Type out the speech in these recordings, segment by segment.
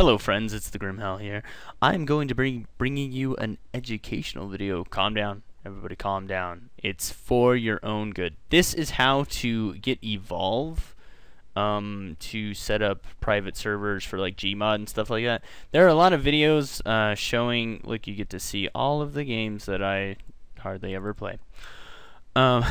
Hello friends, it's the Grim Grimhowl here. I'm going to bring bringing you an educational video. Calm down. Everybody calm down. It's for your own good. This is how to get Evolve um, to set up private servers for like Gmod and stuff like that. There are a lot of videos uh, showing, like you get to see all of the games that I hardly ever play. Um,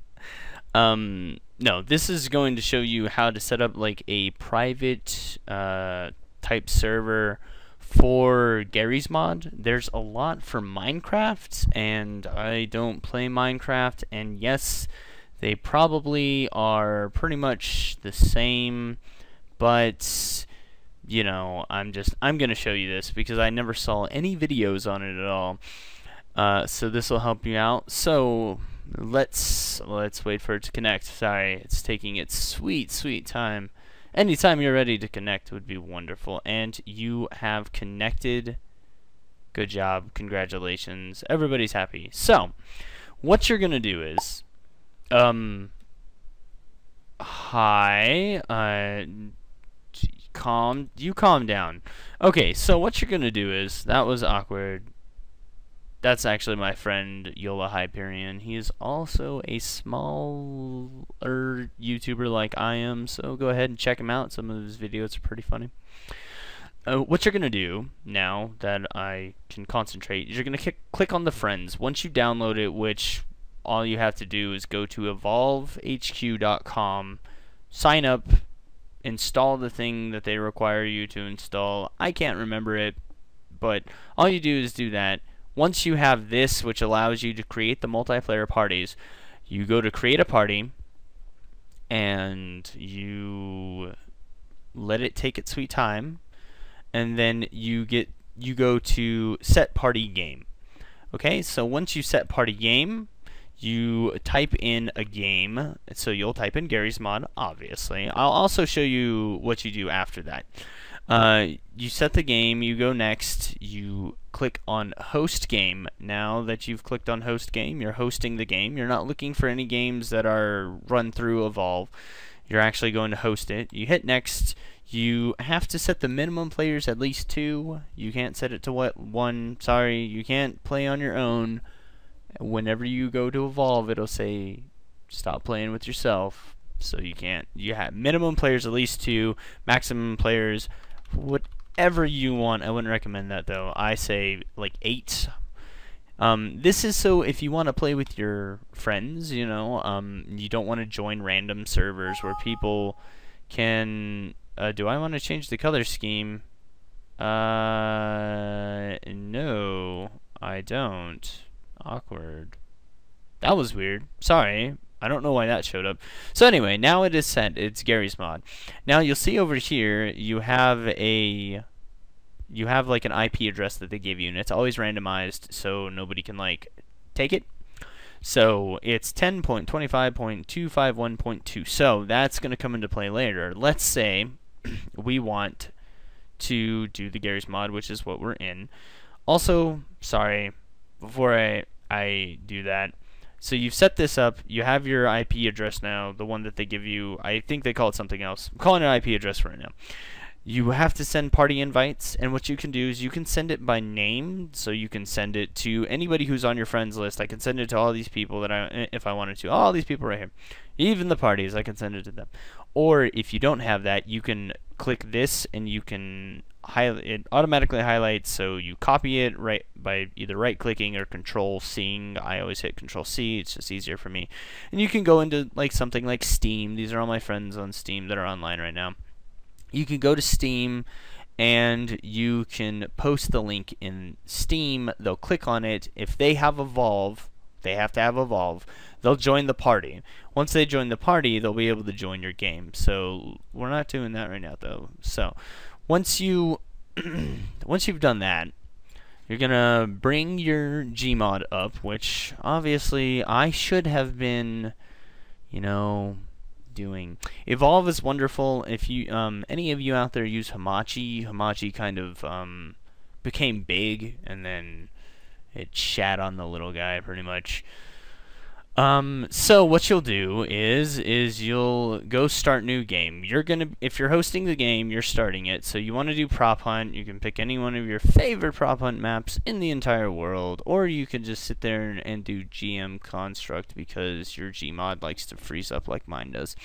um, no, this is going to show you how to set up like a private uh, type server for Garry's Mod. There's a lot for Minecraft, and I don't play Minecraft, and yes, they probably are pretty much the same, but you know, I'm just I'm gonna show you this because I never saw any videos on it at all. Uh, so this will help you out. So let's let's wait for it to connect. Sorry, it's taking its sweet sweet time. Anytime you're ready to connect would be wonderful. And you have connected. Good job. Congratulations. Everybody's happy. So, what you're going to do is, um, hi, uh, calm, you calm down. Okay, so what you're going to do is, that was awkward. That's actually my friend Yolah Hyperion. He is also a smaller YouTuber like I am, so go ahead and check him out. Some of his videos are pretty funny. Uh, what you're going to do now that I can concentrate is you're going to click on the friends. Once you download it, which all you have to do is go to evolvehq.com, sign up, install the thing that they require you to install. I can't remember it, but all you do is do that once you have this, which allows you to create the multiplayer parties, you go to create a party and you let it take its sweet time and then you get you go to set party game. Okay so once you set party game you type in a game. So you'll type in Garry's mod obviously. I'll also show you what you do after that uh, you set the game, you go next, you click on host game. Now that you've clicked on host game, you're hosting the game. You're not looking for any games that are run through Evolve. You're actually going to host it. You hit next. You have to set the minimum players at least two. You can't set it to what one. Sorry, you can't play on your own. Whenever you go to Evolve, it'll say stop playing with yourself. So you can't. You have minimum players at least two, maximum players whatever you want. I wouldn't recommend that though. I say like eight. Um, this is so if you want to play with your friends, you know, um, you don't want to join random servers where people can. Uh, do I want to change the color scheme? Uh, no, I don't. Awkward. That was weird. Sorry. I don't know why that showed up. So anyway, now it is set. It's Garry's mod. Now you'll see over here you have a you have like an IP address that they give you and it's always randomized so nobody can like take it. So it's 10.25.251.2. So that's going to come into play later. Let's say we want to do the Garry's mod, which is what we're in. Also, sorry, before I I do that, so you've set this up. You have your IP address now, the one that they give you. I think they call it something else. I'm calling it IP address right now. You have to send party invites, and what you can do is you can send it by name, so you can send it to anybody who's on your friends list. I can send it to all these people that I, if I wanted to, all these people right here, even the parties, I can send it to them. Or if you don't have that, you can click this, and you can highlight it automatically highlights so you copy it right by either right clicking or control C I always hit control C it's just easier for me. And you can go into like something like Steam. These are all my friends on Steam that are online right now you can go to Steam and you can post the link in Steam. They'll click on it. If they have Evolve they have to have Evolve they'll join the party. Once they join the party they'll be able to join your game. So we're not doing that right now though. So once you once you've done that, you're gonna bring your Gmod up, which obviously I should have been, you know, doing. Evolve is wonderful. If you um, any of you out there use Hamachi, Hamachi kind of um, became big and then it shat on the little guy pretty much. Um, so what you'll do is is you'll go start new game. You're gonna if you're hosting the game, you're starting it. So you want to do prop hunt. You can pick any one of your favorite prop hunt maps in the entire world, or you can just sit there and, and do GM construct because your Gmod likes to freeze up like mine does.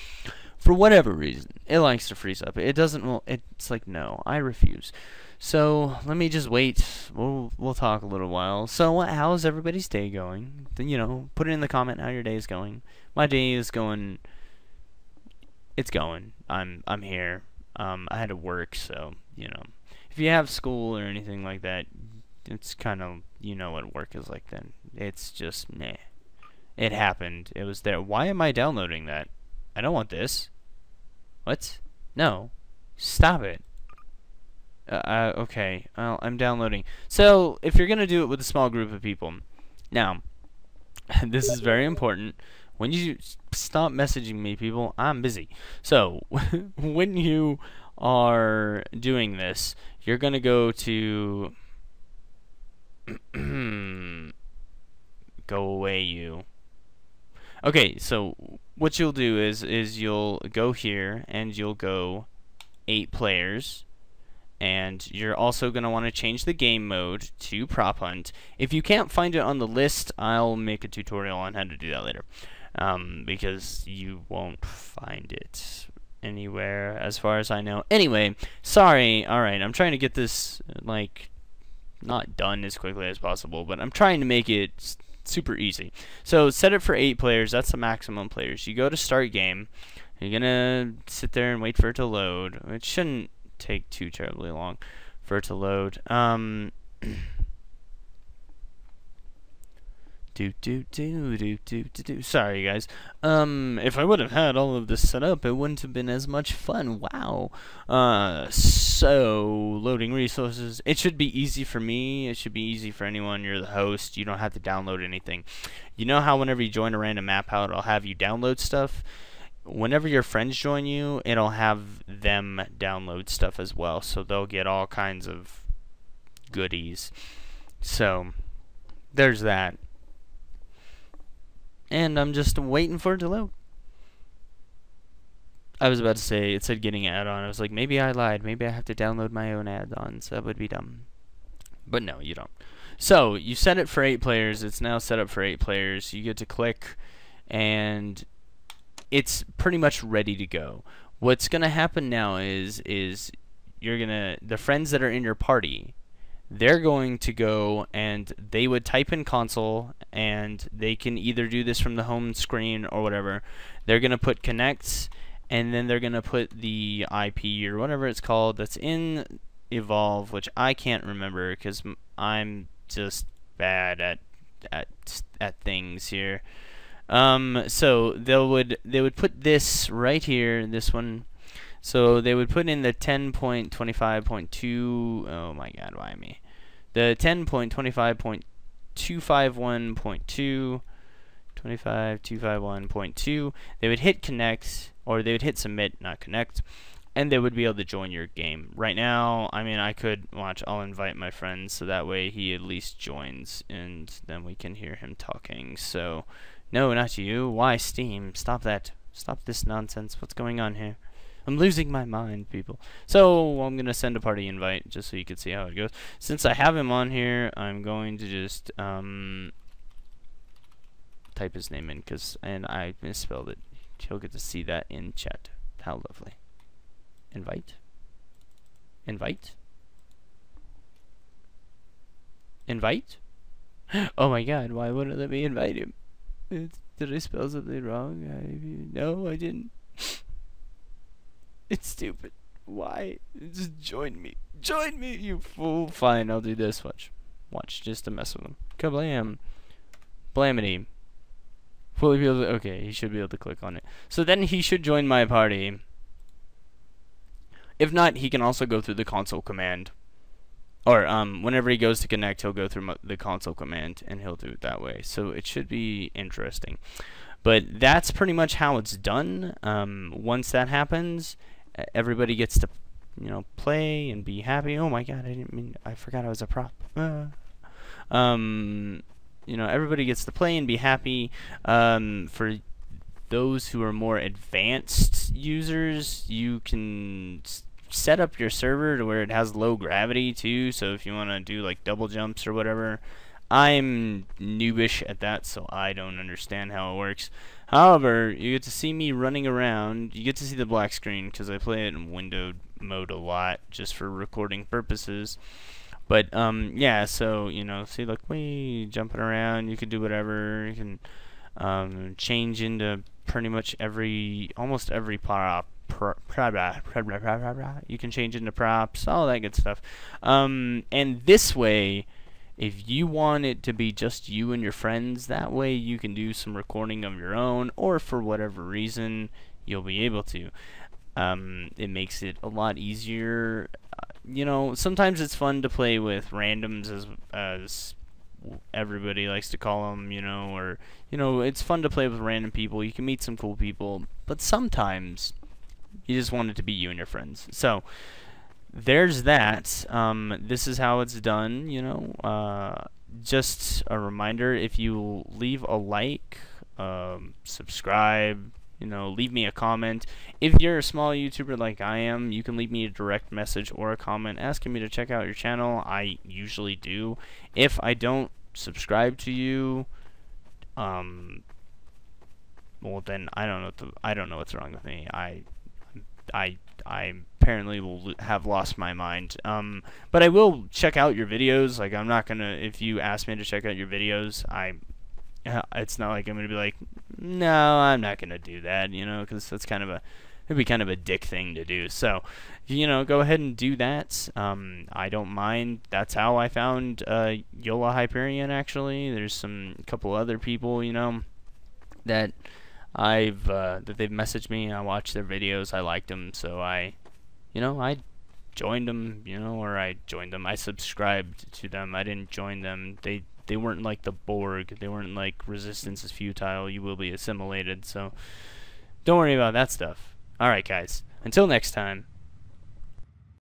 For whatever reason, it likes to freeze up. It doesn't. Well, it's like no, I refuse. So let me just wait. We'll we'll talk a little while. So how's everybody's day going? You know, put it in the comment how your day is going. My day is going. It's going. I'm I'm here. Um, I had to work, so you know, if you have school or anything like that, it's kind of you know what work is like. Then it's just meh. It happened. It was there. Why am I downloading that? I don't want this. What? No. Stop it. Uh, uh, okay, well, I'm downloading. So, if you're going to do it with a small group of people, now, this is very important. When you stop messaging me, people, I'm busy. So, when you are doing this, you're going to go to... go away, you. Okay, so what you'll do is is you'll go here and you'll go eight players and you're also going to want to change the game mode to prop hunt. If you can't find it on the list, I'll make a tutorial on how to do that later. Um, because you won't find it anywhere as far as I know. Anyway, sorry. Alright, I'm trying to get this, like, not done as quickly as possible, but I'm trying to make it super easy. So set it for 8 players. That's the maximum players. You go to start game. You're going to sit there and wait for it to load. It shouldn't take too terribly long for it to load. Um, do do do do do do do. Sorry, guys. Um, if I would have had all of this set up, it wouldn't have been as much fun. Wow. Uh, so loading resources. It should be easy for me. It should be easy for anyone. You're the host. You don't have to download anything. You know how whenever you join a random map out, it'll have you download stuff whenever your friends join you, it'll have them download stuff as well. So they'll get all kinds of goodies. So there's that. And I'm just waiting for it to load. I was about to say, it said getting add-on. I was like, maybe I lied. Maybe I have to download my own add-ons. That would be dumb. But no, you don't. So, you set it for 8 players. It's now set up for 8 players. You get to click, and it's pretty much ready to go. What's going to happen now is is you're going to the friends that are in your party they're going to go and they would type in console and they can either do this from the home screen or whatever. They're going to put connects and then they're going to put the IP or whatever it's called that's in Evolve, which I can't remember because I'm just bad at at at things here. Um, so they would they would put this right here, this one. So they would put in the 10.25.2. Oh my God, why me? The 10.25.251.2. 25251.2 they would hit connect or they would hit submit not connect and they would be able to join your game right now I mean I could watch I'll invite my friends so that way he at least joins and then we can hear him talking so no, not you. Why Steam? Stop that. Stop this nonsense. What's going on here? I'm losing my mind, people. So, I'm going to send a party invite just so you can see how it goes. Since I have him on here, I'm going to just um, type his name in, cause, and I misspelled it. He'll get to see that in chat. How lovely. Invite. Invite. Invite? Oh my god, why wouldn't let me invite him? Did I spell something wrong? I, no, I didn't. It's stupid. Why? Just join me. Join me, you fool. Fine, I'll do this. Watch. Watch, just to mess with him. Kablam. Blamity. Fully be able to, okay, he should be able to click on it. So then he should join my party. If not, he can also go through the console command or um, whenever he goes to connect, he'll go through the console command and he'll do it that way. So it should be interesting. But that's pretty much how it's done. Um, once that happens, everybody gets to, you know, play and be happy. Oh my god, I didn't mean, I forgot I was a prop. Uh. Um, you know, everybody gets to play and be happy. Um, for those who are more advanced users, you can set up your server to where it has low gravity too. So if you want to do like double jumps or whatever, I'm noobish at that, so I don't understand how it works. However, you get to see me running around. You get to see the black screen because I play it in windowed mode a lot just for recording purposes. But um, yeah, so you know, see, like we jumping around. You can do whatever. You can um, change into pretty much every, almost every prop. You can change into props, all that good stuff. Um, and this way if you want it to be just you and your friends, that way you can do some recording of your own, or for whatever reason, you'll be able to. Um, it makes it a lot easier. Uh, you know, sometimes it's fun to play with randoms, as as everybody likes to call them. You know, or you know, it's fun to play with random people. You can meet some cool people, but sometimes you just want it to be you and your friends. So there's that. Um, this is how it's done, you know. Uh, just a reminder, if you leave a like, um, subscribe, you know, leave me a comment. If you're a small YouTuber like I am, you can leave me a direct message or a comment asking me to check out your channel. I usually do. If I don't subscribe to you, um, well then I don't know. The, I don't know what's wrong with me. I, I I apparently will have lost my mind. Um, but I will check out your videos. Like I'm not gonna if you ask me to check out your videos, I uh, it's not like I'm gonna be like, no, I'm not gonna do that. You know, because that's kind of a it'd be kind of a dick thing to do. So, you know, go ahead and do that. Um, I don't mind. That's how I found uh, Yolah Hyperion. Actually, there's some couple other people, you know, that I've uh, that they've messaged me. I watched their videos. I liked them, so I, you know, I joined them. You know, or I joined them. I subscribed to them. I didn't join them. They they weren't like the Borg. They weren't like resistance is futile. You will be assimilated. So don't worry about that stuff. All right, guys. Until next time.